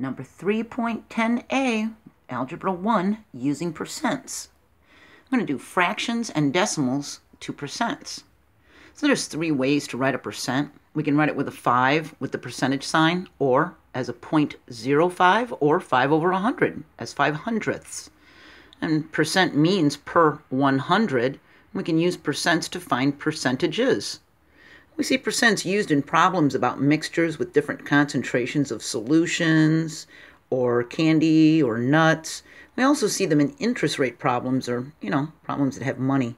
Number 3.10a, Algebra 1, using percents. I'm going to do fractions and decimals to percents. So there's three ways to write a percent. We can write it with a 5 with the percentage sign, or as a 0.05, or 5 over 100 as 5 hundredths. And percent means per 100. We can use percents to find percentages. We see percents used in problems about mixtures with different concentrations of solutions or candy or nuts. We also see them in interest rate problems or, you know, problems that have money.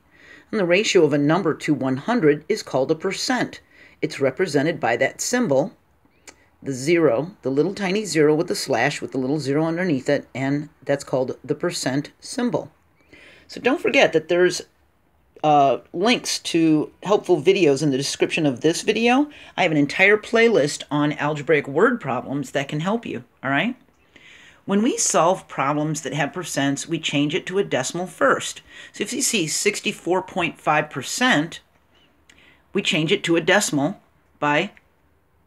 And the ratio of a number to 100 is called a percent. It's represented by that symbol, the zero, the little tiny zero with the slash with the little zero underneath it, and that's called the percent symbol. So don't forget that there's uh, links to helpful videos in the description of this video. I have an entire playlist on algebraic word problems that can help you, all right? When we solve problems that have percents, we change it to a decimal first. So if you see 64.5%, we change it to a decimal by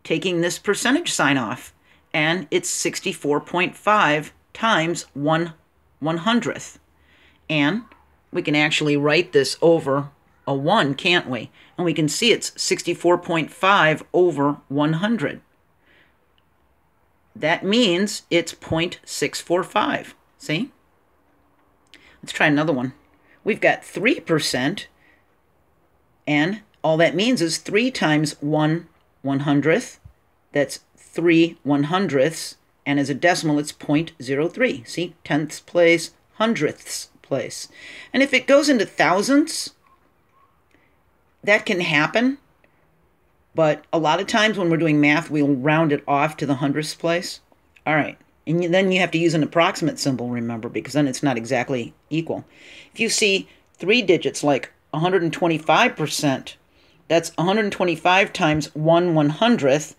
taking this percentage sign off. And it's 64.5 times 1 one hundredth. And we can actually write this over a 1, can't we? And we can see it's 64.5 over 100. That means it's 0.645. See? Let's try another one. We've got 3%, and all that means is 3 times 1 one hundredth. That's 3 one hundredths, and as a decimal, it's 0.03. See? Tenths place, hundredths place. And if it goes into thousands, that can happen. But a lot of times when we're doing math, we'll round it off to the hundredths place. All right. And then you have to use an approximate symbol, remember, because then it's not exactly equal. If you see three digits like 125%, that's 125 times 1 100th.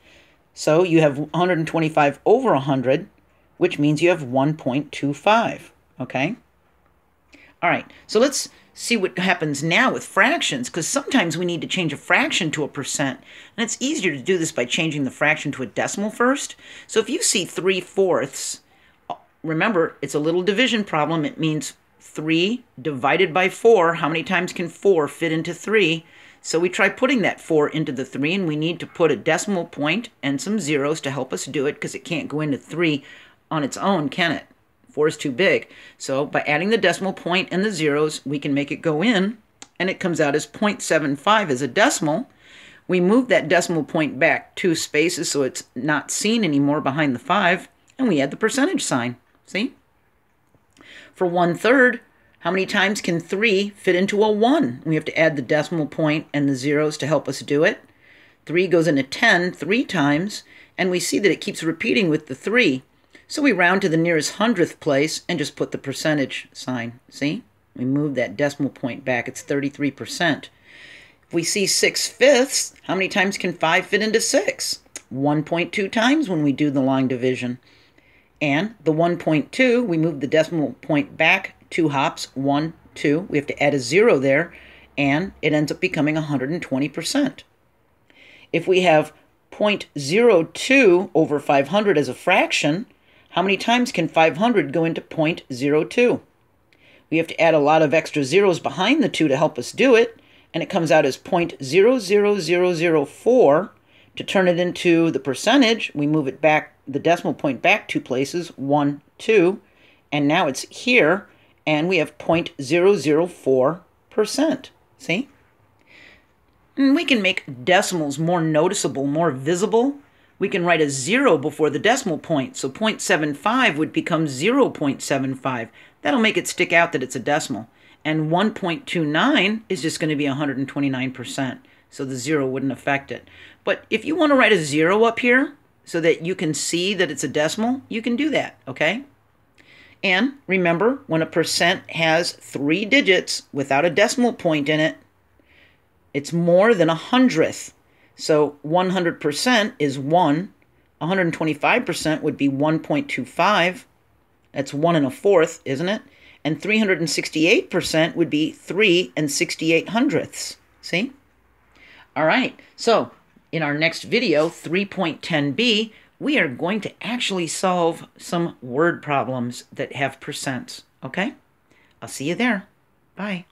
So you have 125 over 100, which means you have 1.25. Okay? All right, so let's see what happens now with fractions, because sometimes we need to change a fraction to a percent, and it's easier to do this by changing the fraction to a decimal first. So if you see 3 fourths, remember, it's a little division problem. It means 3 divided by 4. How many times can 4 fit into 3? So we try putting that 4 into the 3, and we need to put a decimal point and some zeros to help us do it, because it can't go into 3 on its own, can it? 4 is too big. So by adding the decimal point and the zeros, we can make it go in, and it comes out as 0.75 as a decimal. We move that decimal point back two spaces so it's not seen anymore behind the 5, and we add the percentage sign. See? For one third, how many times can 3 fit into a 1? We have to add the decimal point and the zeros to help us do it. 3 goes into 10 three times, and we see that it keeps repeating with the 3. So we round to the nearest hundredth place and just put the percentage sign. See? We move that decimal point back. It's 33%. If we see 6 fifths, how many times can 5 fit into 6? 1.2 times when we do the long division. And the 1.2, we move the decimal point back two hops, 1, 2. We have to add a 0 there, and it ends up becoming 120%. If we have 0.02 over 500 as a fraction, how many times can 500 go into 0.02? We have to add a lot of extra zeros behind the 2 to help us do it, and it comes out as 0.00004. To turn it into the percentage, we move it back, the decimal point back two places, 1, 2, and now it's here, and we have 0.004%. See? And we can make decimals more noticeable, more visible we can write a zero before the decimal point. So 0.75 would become 0.75. That'll make it stick out that it's a decimal. And 1.29 is just going to be 129%. So the zero wouldn't affect it. But if you want to write a zero up here so that you can see that it's a decimal, you can do that, okay? And remember, when a percent has three digits without a decimal point in it, it's more than a hundredth. So 100% is 1. 125% would be 1.25. That's 1 and a fourth, isn't it? And 368% would be 3 and 68 hundredths. See? All right. So in our next video, 3.10b, we are going to actually solve some word problems that have percents, okay? I'll see you there. Bye.